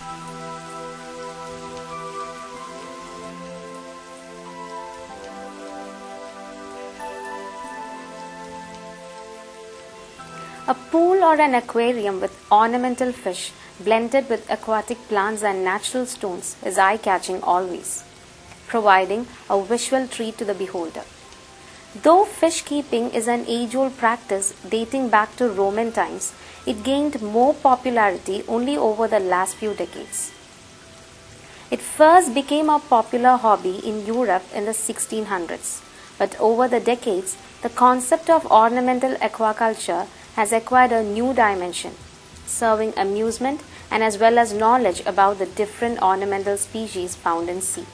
A pool or an aquarium with ornamental fish blended with aquatic plants and natural stones is eye catching always, providing a visual treat to the beholder. Though fish keeping is an age old practice dating back to Roman times, it gained more popularity only over the last few decades. It first became a popular hobby in Europe in the 1600s, but over the decades, the concept of ornamental aquaculture has acquired a new dimension, serving amusement and as well as knowledge about the different ornamental species found in sea.